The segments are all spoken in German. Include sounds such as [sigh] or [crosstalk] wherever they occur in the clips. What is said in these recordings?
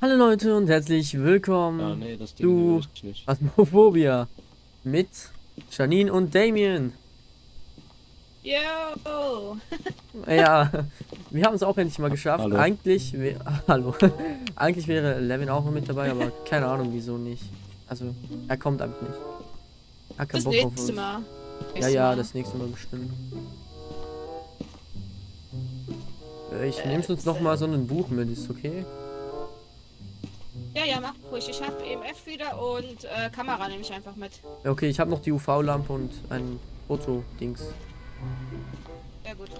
Hallo Leute und herzlich willkommen Ah, nee, das Ding Du- will ich nicht. Asmophobia mit Janine und Damien. Yo! [laughs] Ja, wir haben es auch endlich mal geschafft. Hallo. Eigentlich, [laughs] hallo, [laughs] eigentlich wäre Levin auch noch mit dabei, aber keine Ahnung wieso nicht. Also er kommt einfach nicht. Er hat keinen Das Bock auf nächste uns. Mal. Ja, ja, das nächste Mal bestimmt. Ich Äh, nehme uns noch mal so ein Buch mit, ist okay? Ja, ja, mach ruhig. Ich hab EMF wieder und äh, Kamera nehme ich einfach mit. Ja, okay, ich habe noch die UV-Lampe und ein Foto-Dings. Sehr gut.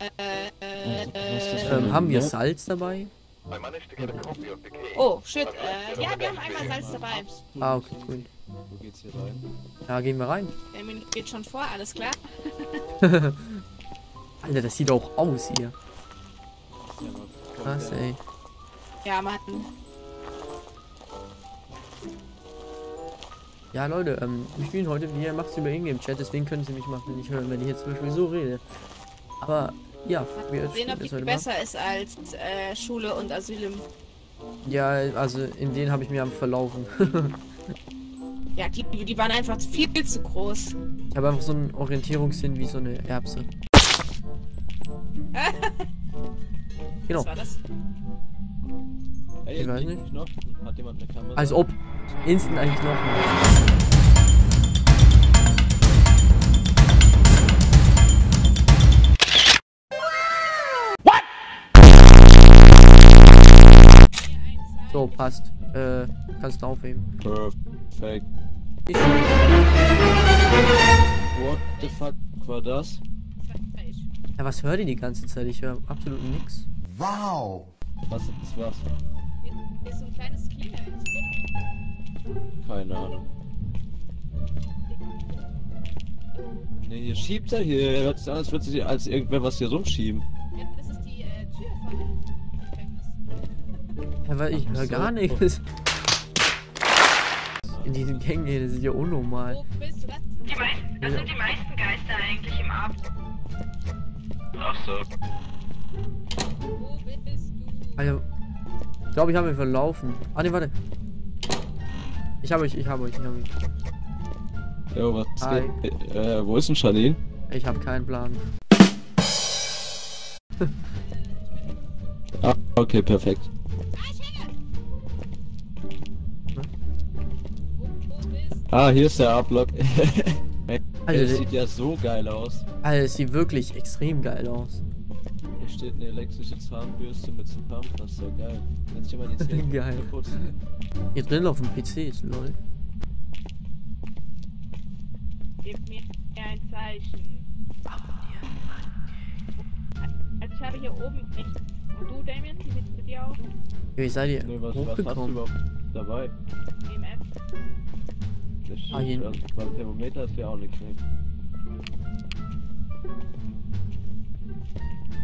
Äh, äh, äh, Ähm, haben wir. Salz dabei? Oh, shit. Äh, ja, wir haben einmal Salz dabei. Ah, okay, cool. Wo geht's hier rein? Ja, gehen wir rein. [laughs] Der Menü geht schon vor, alles klar. Alter, das sieht auch aus hier. Krass, ey. Ja, Mann. Ja, Leute, ähm, wir spielen heute, wie ihr macht über Ingame-Chat, deswegen können sie mich mal nicht hören, wenn ich jetzt zum Beispiel so rede. Aber, ja, wir sehen, ob die heute mal. besser ist als äh, Schule und Asylum. Ja, also in denen habe ich mir am verlaufen. [laughs] Ja, die, die waren einfach viel zu groß. ich habe einfach so einen Orientierungssinn wie so eine Erbse. [laughs] Genau. Was war das? Ey, Ich weiß nicht. Knochen. Hat jemand eine Kamera? Als ob instant eigentlich noch. So, passt. Äh, kannst du aufheben. Perfekt. Ich, What the fuck war das? ja, was hört ihr die ganze Zeit? Ich höre absolut nichts. Wow! Was ist was? Hier ist so ein kleines Klingeln. Keine Ahnung. Ne, hier schiebt er hier. Hört sich an, als würde sich als irgendwer was hier rumschieben. Ja, das ist die äh, Tür von dem Gefängnis. Ja, weil ich höre So. gar nichts. In diesen Gängen hier, das ist ja unnormal. Wo bist du? Was? Die meisten, das sind die meisten Geister eigentlich im Abend. Ach so. Wo bist du? Also, ich glaube, ich habe mich verlaufen. Ah, ne, warte. Ich habe euch, ich habe euch, ich habe euch. Jo, was Hi. geht? Äh, wo ist denn Charlene? Ich habe keinen Plan. Ah, okay, perfekt. Ah, hier ist der A-Block. Alter, das sieht ja so geil aus. Alter, es sieht wirklich extrem geil aus. Hier steht eine elektrische Zahnbürste mit Zahnpasta. Geil. Du dir mal die [laughs] Zähne Geil. putzen? Hier drin auf dem PC ist lol. Gib mir ein Zeichen. Also ich habe hier oben nichts. Und du, Damien, wie sieht es mit dir aus? Ja, wie seid ihr Nee, was, was hast du überhaupt dabei? EMF. Das Ah, hier- stimmt, also beim Thermometer ist ja auch nichts mehr.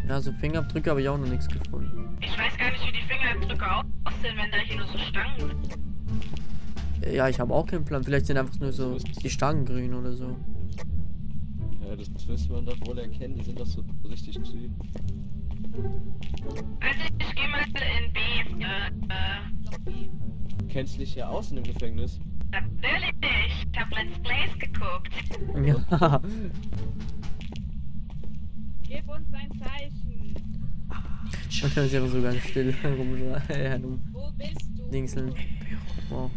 Ja, so Fingerabdrücke habe ich auch noch nichts gefunden. Ich weiß gar nicht, wie die Fingerabdrücke aussehen, wenn da hier nur so Stangen sind. Ja, ich habe auch keinen Plan. Vielleicht sind einfach nur so die Stangen grün oder so. Ja, das müsste man doch wohl erkennen. Die sind doch so richtig grün. Also ich gehe mal in B. Äh, äh, Block B. Du kennst dich ja aus in dem Gefängnis. natürlich. Ich habe Let's Plays geguckt. Ja. [laughs] Gib uns ein Zeichen. Man kann sich einfach so ganz still [laughs] herum Wo bist du? dingseln. Wow.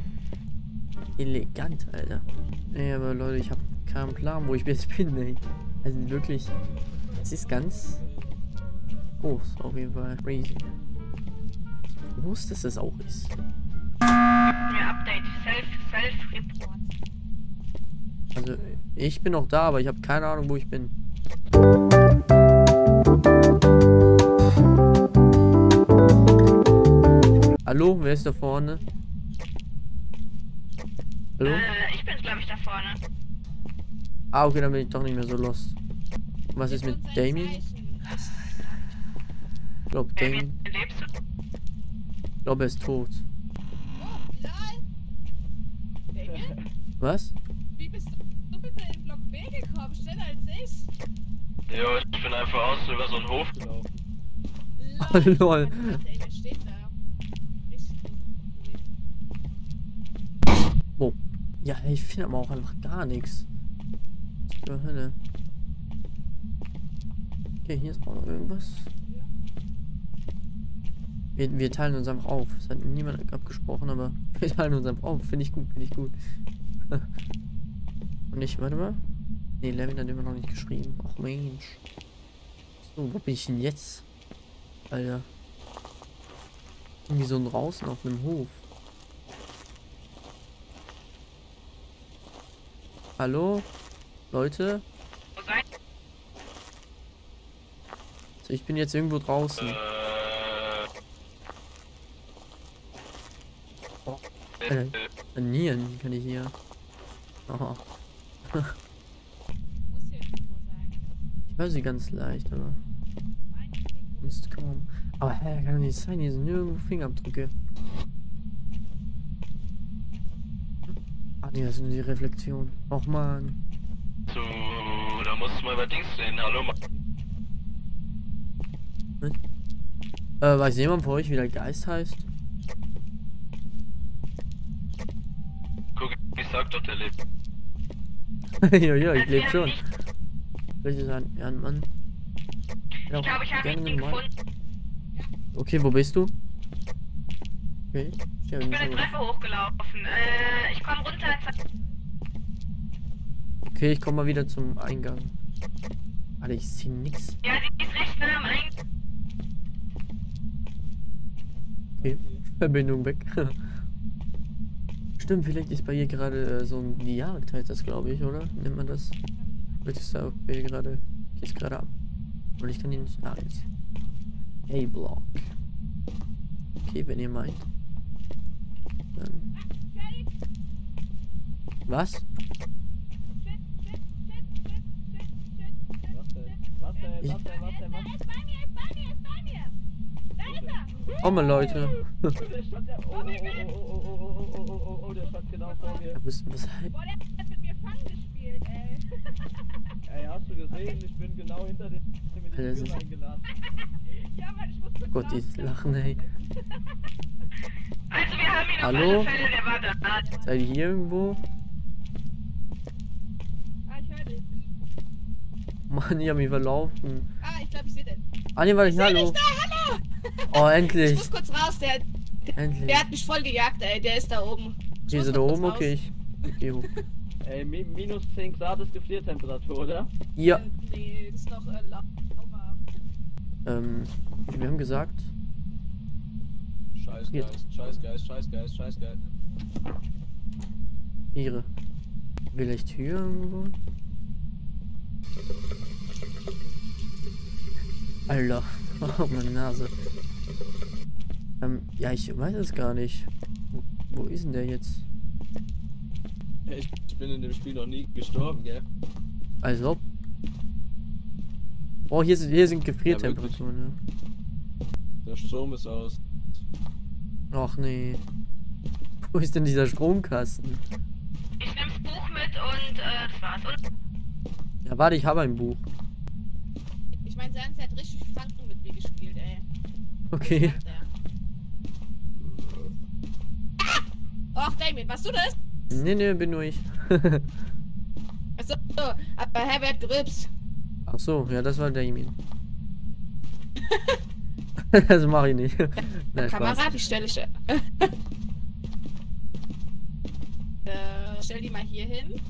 Elegant, Alter. Ey, aber Leute, ich habe keinen Plan, wo ich jetzt [laughs] bin, ey. Also wirklich, es ist ganz groß, auf jeden Fall. Crazy. Groß dass das auch ist. Update. Self, Self-Report. Also, ich bin noch da, aber ich habe keine Ahnung, wo ich bin. Hallo, wer ist da vorne? Hallo? Äh, ich bin, glaube ich, da vorne. Ah, okay, dann bin ich doch nicht mehr so lost. Was ist mit Damien? Ich glaube, Damien. Ich glaube, er ist tot. Oh, lol. Damien? Was? Wie bist du bitte in Block B gekommen? Schneller als ich? Jo, ich bin einfach außen über so einen Hof gelaufen. Oh, lol. Oh. Ja, ich finde aber auch einfach gar nichts. Zur Hölle. Okay, hier ist auch noch irgendwas. Wir, wir, teilen uns einfach auf. Es hat niemand abgesprochen, aber [laughs] wir teilen uns einfach auf. Finde ich gut, finde ich gut. [laughs] Und ich, warte mal. Nee, Levin hat immer noch nicht geschrieben. Ach Mensch. So, wo bin ich denn jetzt? Alter. Irgendwie so draußen auf einem Hof. Hallo? Leute? So, ich bin jetzt irgendwo draußen. Oh, äh, Nieren kann ich hier. Oh. [laughs] ich höre sie ganz leicht, aber. Mist, kaum. Aber hä, kann doch nicht sein, hier sind nirgendwo Fingerabdrücke. Ah nee, das sind die Reflexion. Och man. So, da musst du mal über Dings reden. Hallo, Ma Äh, weiß jemand von euch, wie der Geist heißt? Guck, ich sag doch, der lebt. [laughs] ja, ja, ich lebe schon. Vielleicht ist ein, ja, ein Mann. Ja, Ich glaube, ich habe ihn gefunden. Okay, wo bist du? Okay. Ich, Ich bin eine Treppe hochgelaufen. Äh, ich komme runter. okay, ich komme mal wieder zum Eingang. Alter, ich sehe nix. Ja, die ist recht nah am Eingang. Okay, [laughs] Verbindung weg. [laughs] Stimmt, vielleicht ist bei ihr gerade äh, so ein Jagd, heißt das, glaube ich, oder? Nennt man das? Vielleicht ist da gerade, geht's gerade ab. Und ich kann ihn nicht. Ah, jetzt. Hey, Block. Okay, wenn ihr meint. Dann. Was? Was? Was? Ich- Was? Was? Was? Komm mal, Leute. Oh, oh, oh, oh, oh, oh, oh, oh, oh, oh, oh, der stand genau vor mir. Was, was, Boah, der Fang gespielt, ey. Ey, hast du gesehen? Ich bin genau hinter dem mit den ist- eingeladen. [laughs] ja, Mann, ich muss Gott, die lachen, ey. Also, wir haben ihn Hallo? auf alle Fälle. Der war da. Seid ihr hier irgendwo? Ah, ich höre dich. Mann, ich hab mich verlaufen. Ah, ich glaube, ich sehe den. Ah, nee, warte, Ich hallo. da, hallo! [laughs] Oh, Ich endlich. muss kurz raus, der, Endlich. der hat mich voll gejagt, ey. Der ist da oben. Ich er da oben, raus. okay, ich, ich geh hoch. [laughs] Ey, mi minus 10 Grad ist Gefriertemperatur, oder? Ja, Äh, nee, ist noch äh, ähm, wir haben gesagt, Scheißgeist, Scheißgeist, Scheißgeist, Scheißgeist. ihre. Vielleicht hier irgendwo? Alter, [laughs] oh, meine Nase. Ähm, ja, ich weiß es gar nicht. Wo, wo ist denn der jetzt? Ich, ich bin in dem Spiel noch nie gestorben, gell? Also. Oh, hier sind, hier sind Gefriertemperaturen, ja. Der Strom ist aus. Ach nee. Wo ist denn dieser Stromkasten? Ich nehme das Buch mit und äh, das war's. Und Ja, warte, ich habe ein Buch. Ich meine, Sansa hat richtig Fang mit mir gespielt, ey. Okay. Er. Ah! Och, Damien, warst du das? Nee, nee, bin nur ich. [laughs] Achso, aber Herbert gerübst. Ach so, ja, das war Damien. [laughs] das mache ich nicht. [laughs] Nein, Spaß. Kamerad, ich stelle ich. äh, stell die mal hier hin.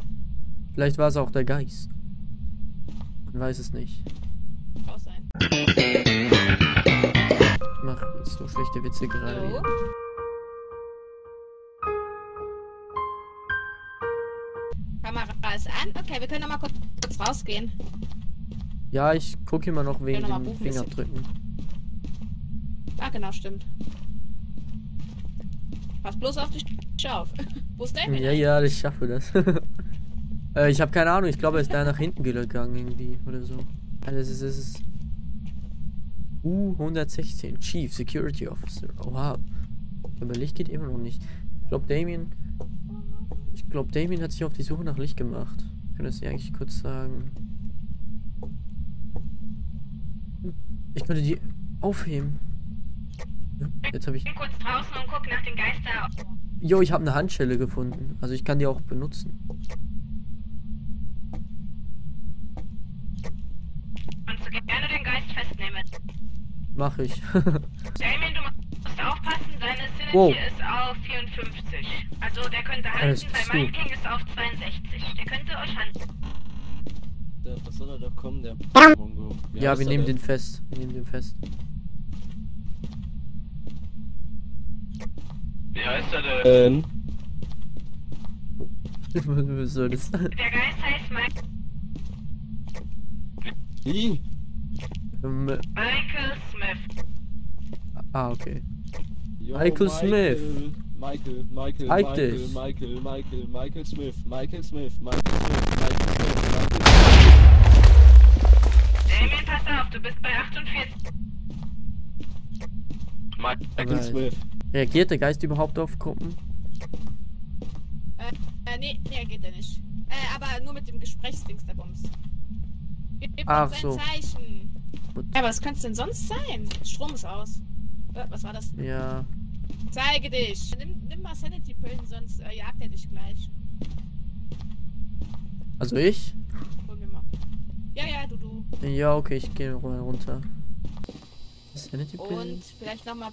Vielleicht war es auch der Geist. Man weiß es nicht. Raus sein. Ich mache so schlechte Witze gerade. So. An. Okay, wir können noch mal kurz, rausgehen. Ja, ich gucke immer noch wegen müssen. Fingerabdrücken. Ah, genau, stimmt. Pass bloß auf dich auf. [laughs] Wo ist Damien? Ja, ja, ich schaffe das. [laughs] äh, ich habe keine Ahnung. Ich glaube, er ist da nach hinten gegangen irgendwie oder so. Also es ist, es ist U116 Chief Security Officer. Oha. Aber Licht geht immer noch nicht. Ich glaube, Damien. Ich glaube, Damien hat sich auf die Suche nach Licht gemacht. Ich könnte es dir eigentlich kurz sagen. Ich könnte die aufheben. Jetzt habe ich. bin kurz draußen und guck nach den Geister. Jo, ich habe eine Handschelle gefunden. Also ich kann die auch benutzen. Und so gerne den Geist festnehmen. Mach ich. [laughs] Damien, du musst aufpassen, Wow. ist auf 54. Also der könnte bei bist meinem. King ist auf 62. Der könnte euch. Der, was soll er doch kommen, der Mongo? Wie ja, wir nehmen denn? den fest. Wir nehmen den fest. Wie heißt er denn? Ähm, Was soll das? Der Geist heißt Mike wie? Ähm, Michael Smith. ah, okay. Jo, Michael Smith. Michael, Michael, Zeig Michael, dich. Michael, Michael, Michael Smith, Michael Smith, Michael Smith, Michael Smith, Michael Damien, pass auf, du bist bei 48. Mike. Michael Aber- Smith. Reagiert der Geist überhaupt auf Gruppen? Äh, nee, nee, geht er nicht. Äh, aber nur mit dem Gesprächsdings der Bums. Gib gib Ach uns ein so. Zeichen. Gut. Ja, was könnte es denn sonst sein? Strom ist aus. Äh, was war das? Ja. Zeige dich. Nimm, nimm mal Sanity-Pillen, sonst äh, jagt er dich gleich. Also ich? Hol mir mal. Ja, ja, du, du. Ja, okay, ich gehe runter. Sanity Pillen? Und vielleicht nochmal.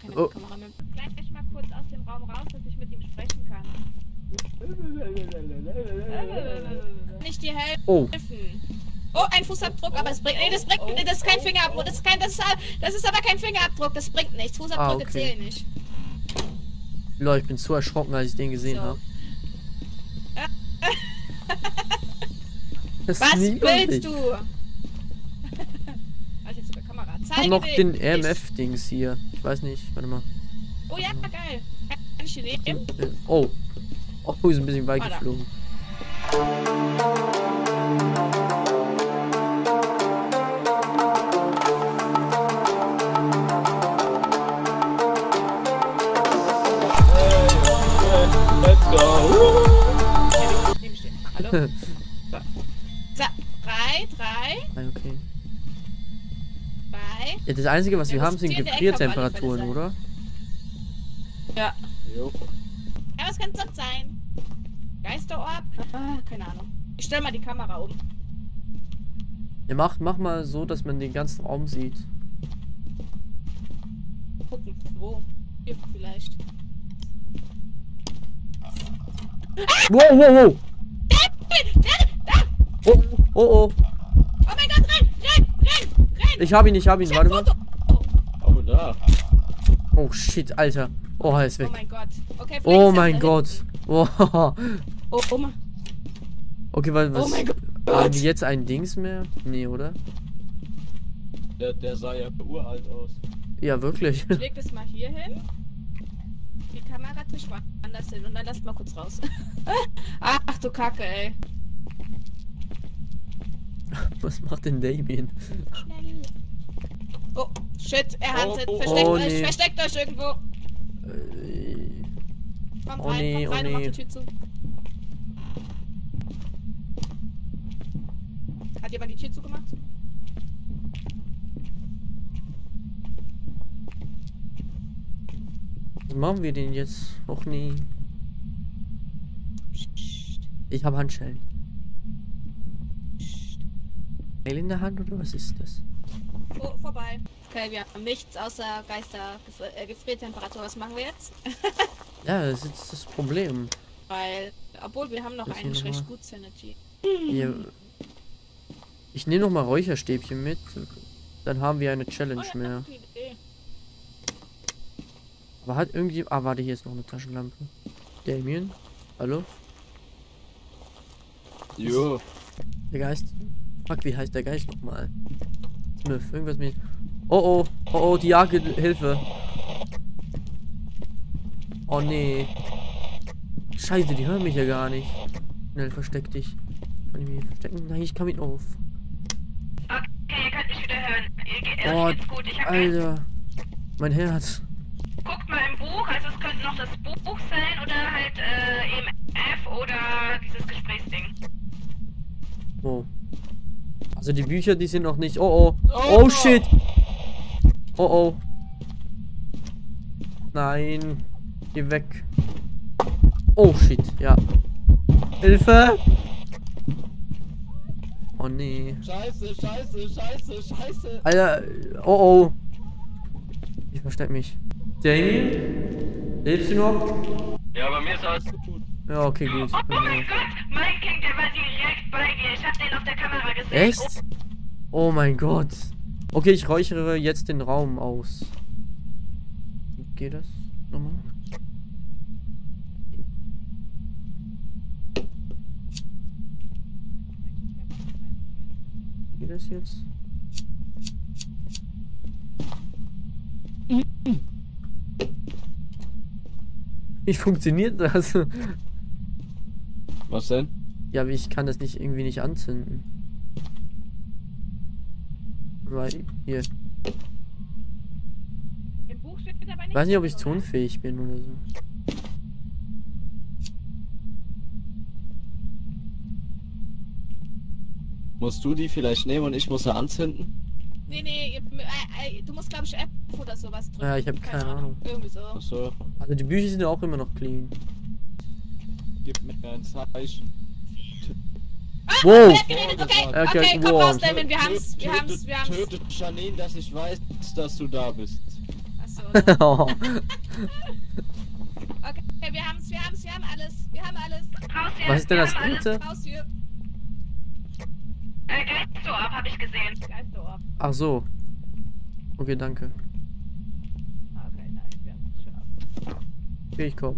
Keine Oh. Kamera mehr. Gleich mal kurz aus dem Raum raus, dass ich mit ihm sprechen kann. Kann ich dir helfen? Oh, Oh, ein Fußabdruck, aber es bringt. Nee, das bringt. Nee, das ist kein Fingerabdruck. Das ist kein. Das ist, das ist aber kein Fingerabdruck. Das bringt nichts. Fußabdrücke Ah, okay. zählen nicht. Leute, ich bin zu erschrocken, als ich den gesehen So. habe. [laughs] Was willst du? [laughs] Ich jetzt über Kamera. Hab noch den RMF-Dings hier. Ich weiß nicht, warte mal. Oh ja, geil. Kann ich den nehmen? Äh, Oh. Oh, ist ein bisschen weit geflogen. [laughs] so. Drei, drei, Ah, okay. drei. Ja, das Einzige, was wir das haben, sind Gefriertemperaturen, oder? Ja. Jo. Ja, was kann es sonst sein? Geisterorb? Ah, keine Ahnung. Ich stell mal die Kamera um. Ja, mach, mach mal so, dass man den ganzen Raum sieht. Gucken, wo. Hier vielleicht. Wow, wow, wow! Oh, oh, oh. Oh mein Gott, renn, renn, renn, renn! Ich hab ihn, ich hab ihn, warte mal. Oh, da. Oh, shit, Alter. Oh, er ist Oh weg. mein Gott. Okay, Oh mein Gott. Wow. Oh, oh mein Okay, was, was Oh mein Gott. haben wir jetzt ein Dings mehr? Nee, oder? Der, der sah ja uralt aus. Ja, wirklich. Ich leg das mal hier hin. Die Kamera tue ich woanders hin und dann lasst mal kurz raus. [laughs] Ach du Kacke, ey. [laughs] Was macht denn Damien? Schnell. Oh, shit, er Oh, handelt. oh, versteckt oh, euch, nee. versteckt euch irgendwo. Äh, Kommt Oh rein, nee, kommt rein oh und macht nee. die Tür zu. Hat jemand die Tür zugemacht? Was machen wir denn jetzt? Och nee. Psst, Ich habe Handschellen. Mail in der Hand oder was ist das? Vor, vorbei. Okay, wir haben nichts außer Geister, Gefri äh, Gefriertemperatur. Was machen wir jetzt? [laughs] Ja, das ist jetzt das Problem. Weil, obwohl wir haben noch hier eigentlich recht gut Sanity. Hier, ich nehme noch mal Räucherstäbchen mit. Dann haben wir eine Challenge Oh ja, mehr. Idee. Aber hat irgendwie... Ah, warte, hier ist noch eine Taschenlampe. Damien? Hallo? Jo. Der Geist? Fuck, wie heißt der Geist nochmal? Smith, irgendwas mit... Oh oh, oh oh, die Jagd, Hilfe. Oh nee. Scheiße, die hören mich ja gar nicht. Schnell, versteck dich. Kann ich mich hier verstecken? Nein, ich kann mich auf. Okay, ihr könnt mich wieder hören. Ihr, Oh, gut. Ich hab Alter. Mein Herz. guckt mal im Buch, also es könnte noch das Buch sein oder halt äh, EMF oder dieses Gesprächsding. Oh. Also die Bücher, die sind noch nicht... Oh oh. Oh shit. Oh oh. Nein. Geh weg. Oh shit, ja. Hilfe! Oh nee. Scheiße, scheiße, scheiße, scheiße. Alter, oh oh. Ich versteck mich. Damien? Lebst du noch? Ja, bei mir ist alles Gut. Ja, okay, gut. Oh mein Gott, mein King, der war direkt bei dir. Ich hab den auf der Kamera gesehen. Echt? Oh mein Gott. Okay, ich räuchere jetzt den Raum aus. Wie geht das nochmal? Wie geht das jetzt? Wie funktioniert das? Was denn? Ja, aber ich kann das nicht irgendwie nicht anzünden. Weil, hier. Im Buch steht aber nicht. Ich weiß nicht, ob ich tonfähig bin oder so. Musst du die vielleicht nehmen und ich muss sie anzünden? Nee, nee, äh, äh, du musst, glaube ich, App oder sowas drücken. Ja, ich hab keine Ahnung. Irgendwie so. Achso, Also die Bücher sind ja auch immer noch clean. gib mir ein Zeichen. Wow! Hat geredet? Okay, Okay, okay, komm wow. raus, Damien, wir haben's, wir haben's, wir haben's. Töte Janine, dass ich weiß, dass du da bist. Achso. [laughs] oh. Okay, wir haben's, wir haben's, wir haben alles, wir haben alles. Raus hier. Was ist denn das dritte? Raus hier. Äh, Geist so ab, hab ich gesehen. Geisterohr. Ach so. Okay, danke. Okay, nein, wir haben's geschafft. Okay, ich komme.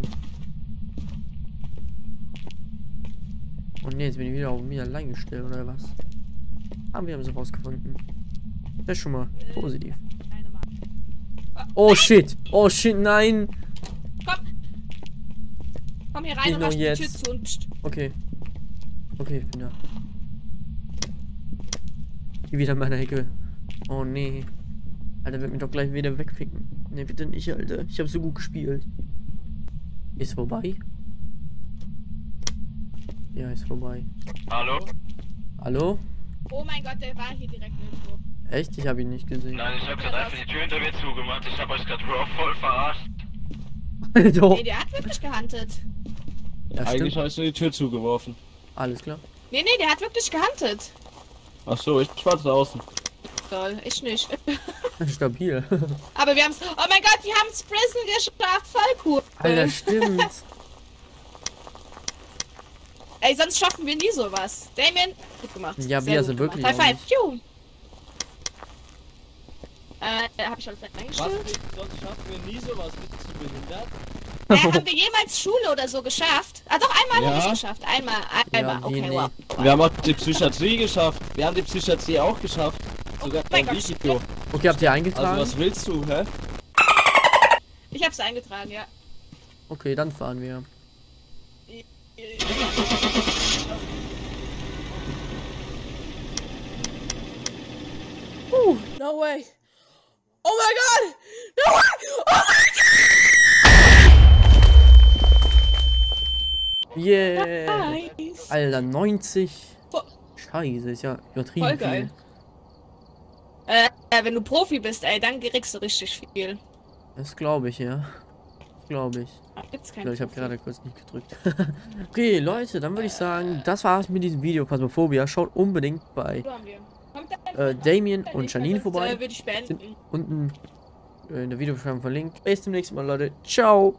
Oh ne, jetzt bin ich wieder auf mich allein gestellt, oder was? Ah, wir haben sie rausgefunden. Das ist schon mal positiv. Mark. Oh shit! Oh shit, nein! Komm! Komm hier rein Nicht und mach die Tür jetzt. zu und. Okay. Okay, ich bin da. Hier wieder in meiner Ecke. Oh nee. Alter, wird mich doch gleich wieder wegficken. Nee, bitte nicht, Alter. Ich habe so gut gespielt. Ist vorbei? Ja, ist vorbei. Hallo? Hallo? Oh mein Gott, der war hier direkt irgendwo. Echt? Ich habe ihn nicht gesehen. Nein, ich hab gerade einfach die Tür hinter mir zugemacht. Ich hab euch gerade voll verarscht. [laughs] Alter. Nee, der hat wirklich gehuntet. Ja, Eigentlich stimmt. habe ich nur die Tür zugeworfen. Alles klar. Nee, nee, der hat wirklich gehuntet. Achso, ich war draußen. Toll, ich nicht. [laughs] Stabil. [laughs] Aber wir haben's. Oh mein Gott, wir haben's Prison geschafft. Voll cool. Alter, stimmt. [laughs] Ey, sonst schaffen wir nie sowas. Damien, gut gemacht. Ja, Sehr wir sind wirklich High five. Piu. Äh, hab ich alles Was? eingestellt? Sonst schaffen wir nie sowas. Bist du behindert? Äh, haben wir jemals Schule oder so geschafft? Ah, doch, einmal Ja. haben wir es geschafft. Einmal, einmal. Ja, okay, nee, wow. Wir haben auch die Psychiatrie geschafft. Wir haben die Psychiatrie auch geschafft. Sogar Oh mein ein Gott. Video. Okay, habt ihr Also eingetragen? was willst du, hä? Ich hab's eingetragen, ja. Okay, dann fahren wir. No way. Oh my god! No way! Oh Yeah! my god! Alter, 90. Voll- Scheiße, ist ja übertrieben Voll geil. Äh, äh, wenn du Profi bist, ey, dann kriegst du richtig viel. Das glaube ich, ja. Glaube ich. Gibt's Ich ich habe gerade kurz nicht gedrückt. [laughs] okay, Leute, dann würde ich sagen, das war's mit diesem Video. Phasmophobia. Schaut unbedingt bei äh, Damien und Janine Äh, vorbei. ich beenden. Unten äh, in der Videobeschreibung verlinkt. Bis zum nächsten Mal, Leute. Ciao!